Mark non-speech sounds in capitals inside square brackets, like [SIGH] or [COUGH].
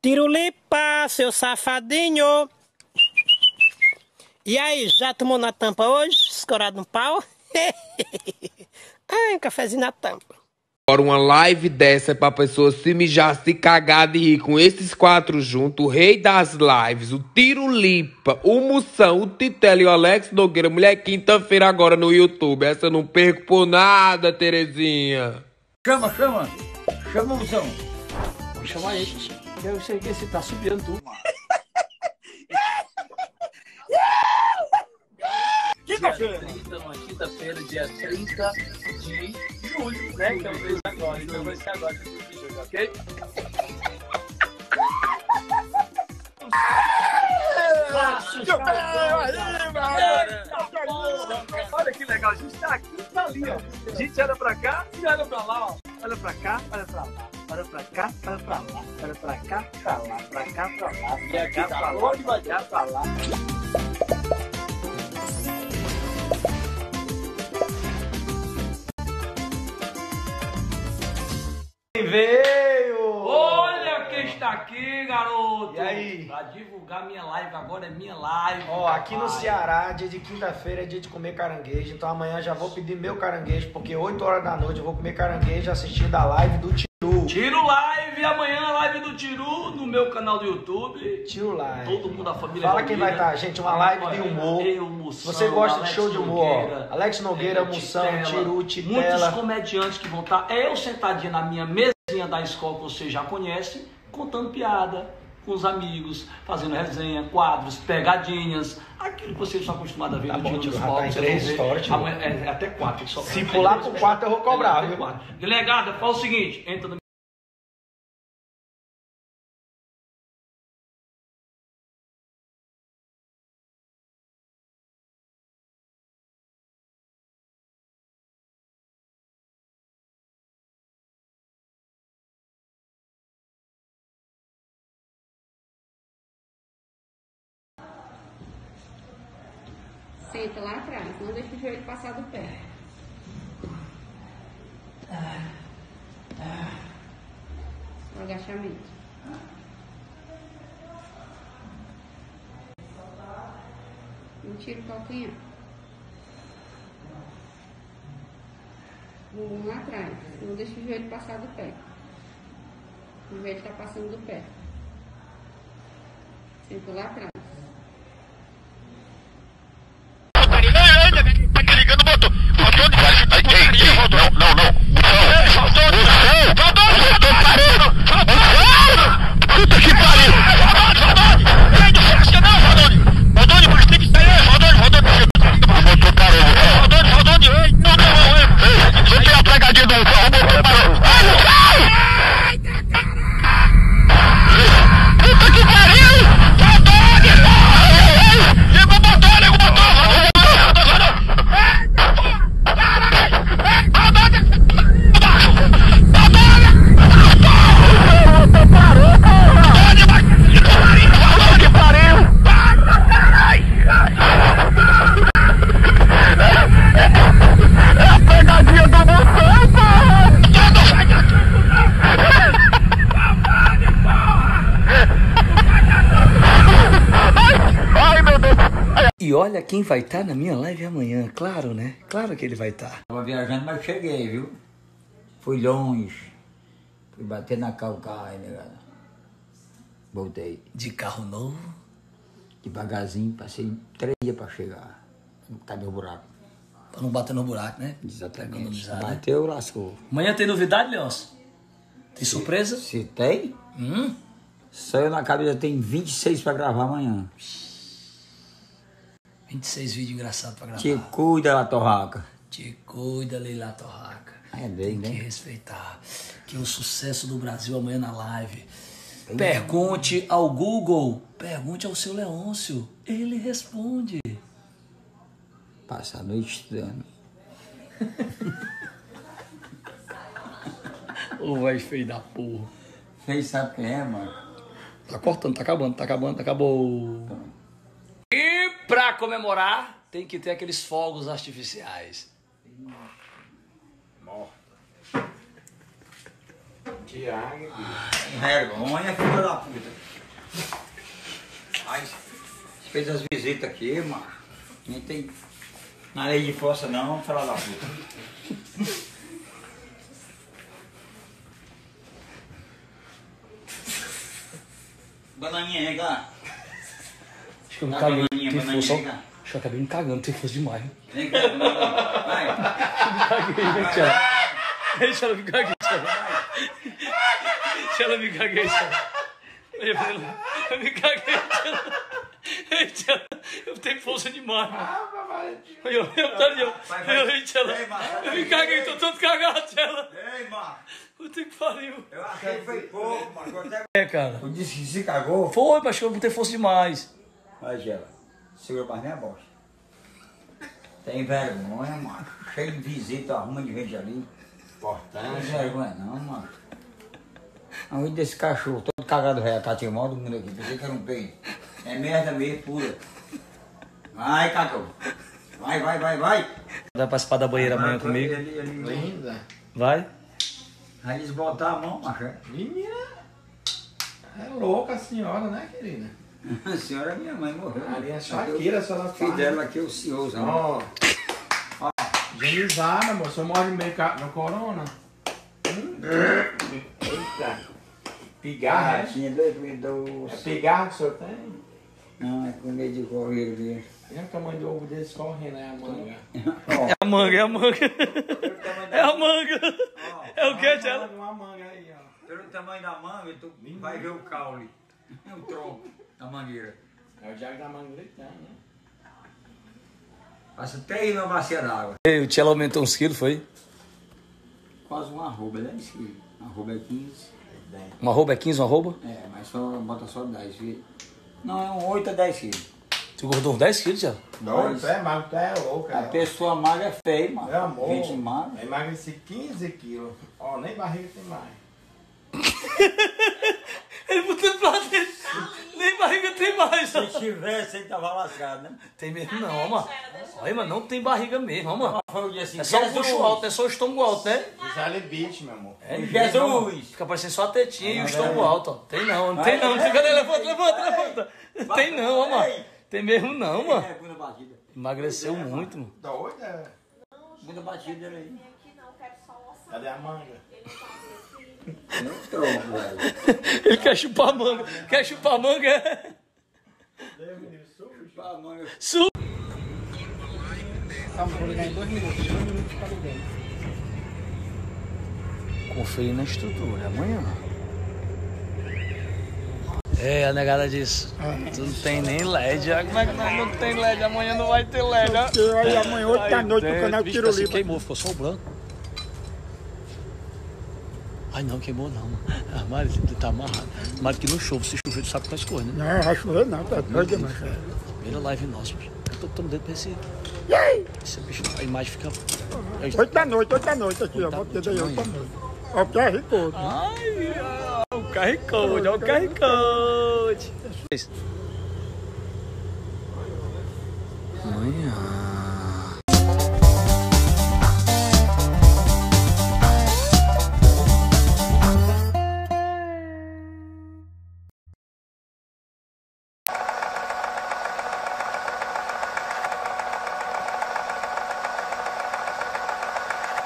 Tirulipa, seu safadinho. E aí, já tomou na tampa hoje? Escorado no pau? [LAUGHS] Ai, um cafezinho na tampa. Agora uma live dessa é pra pessoa se mijar, se cagar de rir com esses quatro juntos, o rei das lives, o Tiro Lipa, o Moção, o Titela e o Alex Nogueira. Mulher, quinta-feira agora no YouTube. Essa eu não perco por nada, Terezinha. Chama, chama. Chama o Moção. Vou chamar ele. Eu sei que esse tá subindo tudo. Quinta-feira. Então, quinta-feira, dia 30 de julho, né? Que é o mês agora. Então vai ser agora que eu fiz, ok? Olha que legal, a gente tá aqui e tá ali, ó. A gente olha pra cá e olha pra lá, ó. Olha pra cá, olha pra lá. Olha pra cá, olha pra lá. Olha pra cá, pra lá. Pra cá, pra lá. Pra cá, pra lá. Pra cá, pra lá. Veio! Olha quem está aqui, garoto! E aí? Pra divulgar minha live, agora é minha live. Ó, aqui no papai. Ceará, dia de quinta-feira é dia de comer caranguejo. Então amanhã já vou pedir meu caranguejo, porque 8 horas da noite eu vou comer caranguejo assistindo a live do Tiro live, amanhã a live do Tiru no meu canal do YouTube. Tiru Live. Todo mundo da família. Fala quem vai estar, gente. Uma live de humor. Eu, Moção, você gosta de Alex show de humor, Nogueira. Alex Nogueira, Moção, Titela, Tiru, Muitos Titela. comediantes que vão estar. Eu sentadinho na minha mesinha da escola que você já conhece, contando piada com os amigos, fazendo resenha, quadros, pegadinhas, aquilo que vocês estão acostumados a ver Tá no bom, Tiro, dos já tá três Tiro. Amanhã- é, é até quatro. Só Se pular pro quarto, eu vou cobrar, É, viu? quatro. Fala o seguinte, entra no Senta lá atrás, não deixa o joelho passar do pé. O agachamento. Não tira o calcanhar. Bumbum lá atrás. Não deixa o joelho passar do pé. O joelho está passando do pé. Senta lá atrás. Ligando o motor. Faltou de ei, não, não, não. Olha quem vai estar na minha live amanhã, claro, né? Claro que ele vai estar. Tava viajando, mas cheguei, viu? Fui longe. Fui bater na calcaia, negada. Voltei. De carro novo. Devagarzinho, passei três dias pra chegar. Cadê o buraco? Pra não bater no buraco, né? Exatamente. Economizar, né? Bateu, lascou. Amanhã tem novidade, Leôncio? Tem surpresa? Se tem, Hum? só eu na cabeça tem 26 pra gravar amanhã. 26 vídeos engraçados pra gravar. Te cuida, la torraca. Te cuida, Leila Torraca. É Tem bem, que né? respeitar. Que o sucesso do Brasil amanhã na live. Pergunte ao Google. Pergunte ao seu Leôncio. Ele responde. Passa a noite estudando. [LAUGHS] Ô, vai feio da porra. Vocês sabem quem é, mano? Tá cortando, tá acabando, tá acabando, acabou. Comemorar, tem que ter aqueles fogos artificiais. Tiago, bicho. Vergonha, filha da puta. Ai, fez as visitas aqui, macho. Nem tem na lei de força não, filha da puta. Bananinha, vem cá. Acho que eu me caguei. bananinha, bananinha, força. Acho que eu acabei me cagando, tem força demais. Vem cá. Vai. Caguei, Tchela? Deixa ela me caguei, Tchela. Deixa ela me caguei, ela. Eu me caguei, Tchela, eu tenho força demais, mano. Olha, eu, eu, tá. Vai, vai. Eu. Eu me caguei, tô todo cagado, Tchela. Ei, macho. Puta que pariu. Eu achei que foi pouco. Eu até- É, cara. Tu disse que se cagou? Foi, mas eu botei força demais. Vai, Gela. Segura mais minha bosta. Tem vergonha, macho. Cheio de visita, arruma de gente ali. Não Importante. tem vergonha não, mano. A vida desse cachorro, todo cagado velho, catinho mal do mundo aqui. Pensei que era um peito. É merda mesmo, pura. Vai, cachorro. Vai, vai, vai, vai. Vai participar da banheira amanhã Vai, comigo? Ele, ele, Linda. Vai? Aí eles botar a mão, macho. é. Menina. É louca a senhora, né, querida? A senhora, minha mãe, morreu. Ali é a Shakira, a senhora Filho faz. dela aqui, o senhor. Ó. Higienizada, moço. Eu moro meio ca- no corona. Hum. Eita. Pigarra, é? Tinha dois, dois, É dois. pigarra que o senhor tem? Não, é com medo de correr ali. E o tamanho do ovo deles correndo, é a manga. Ó, É a manga, é a manga. É a manga. É o que, Tchela? Uma manga aí, ó. Pelo tamanho da manga, tu vai ver o caule. O tronco da mangueira. É o diabo da manga gritando, né? Passa três na bacia d'água. Ei, o Tchela aumentou uns quilos, foi? Quase um arroba, 10 quilos. Arroba é 15. Uma arroba é 15, uma arroba? É, mas só bota só 10 quilos. Não, é um 8 a 10 quilos. Tu engordou uns 10 quilos, Tchela? Doido, tu é magro, tu é louco. A é. pessoa magra é feia, mano. Meu amor, Gente magra. eu emagreci 15 quilos. Ó, nem barriga tem mais. [LAUGHS] Ele botou pra dentro. Nem barriga tem mais, ó. Se tivesse, ele tava lascado, né? Tem mesmo não, ó, mano. Olha, mas não tem barriga mesmo, ó, mano. Foi o dia assim, É só o Jesus. bucho alto, é só o estômago alto, né? Gisele Beach, meu amor. É Jesus. Fica parecendo só a tetinha e o estômago alto, ó. Tem não, não tem não. Cadê? Levanta, levanta, levanta. Tem não, ó, mano. Tem mesmo não, mano. É, bunda batida. Emagreceu muito, mano. Doido, é. Bunda batida era aí. Cadê a manga? Não tronco, velho. [LAUGHS] Ele quer chupar manga. Quer chupar manga, é? Pá, manga. Su Calma, vou ligar em dois minutos. Dois minutos pra ligar. Conferir na estrutura, amanhã. É, a negada disse, tu não tem nem LED. Ah, Como é que nós não tem LED? Amanhã não vai ter LED. ó. Porque amanhã, oito da noite, no canal Vixe, Tiro tá queimou, ficou só o branco. Ai não, queimou não. Ah, Mário, tu tá amarrado. Mário que não chove, se chover tu sabe que faz coisa, né? Não, vai chover não, tá doido demais. Primeira live nossa, bicho. Eu tô dedo pra esse. Esse bicho, a imagem fica. Oito da noite, oito da noite aqui, ó. Vou ter daí oito da noite. Ó, o QR Code. Ai, ah, o QR Code, olha o QR Code. Amanhã.